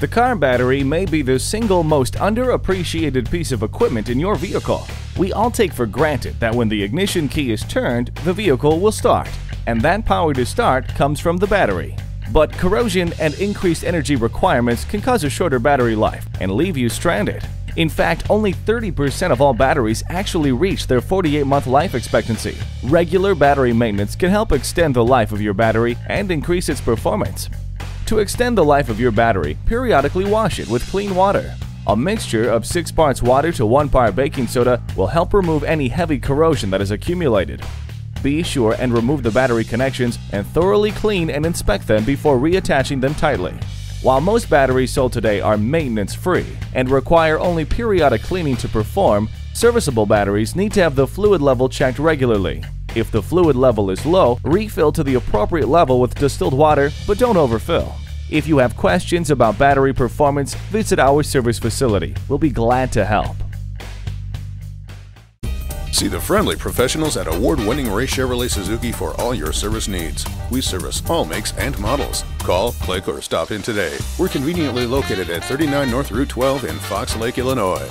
The car battery may be the single most underappreciated piece of equipment in your vehicle. We all take for granted that when the ignition key is turned, the vehicle will start, and that power to start comes from the battery. But corrosion and increased energy requirements can cause a shorter battery life and leave you stranded. In fact, only 30% of all batteries actually reach their 48-month life expectancy. Regular battery maintenance can help extend the life of your battery and increase its performance. To extend the life of your battery, periodically wash it with clean water. A mixture of 6 parts water to 1 part baking soda will help remove any heavy corrosion that has accumulated. Be sure and remove the battery connections and thoroughly clean and inspect them before reattaching them tightly. While most batteries sold today are maintenance-free and require only periodic cleaning to perform, serviceable batteries need to have the fluid level checked regularly. If the fluid level is low, refill to the appropriate level with distilled water, but don't overfill. If you have questions about battery performance, visit our service facility. We'll be glad to help. See the friendly professionals at award-winning Ray Chevrolet Suzuki for all your service needs. We service all makes and models. Call, click, or stop in today. We're conveniently located at 39 North Route 12 in Fox Lake, Illinois.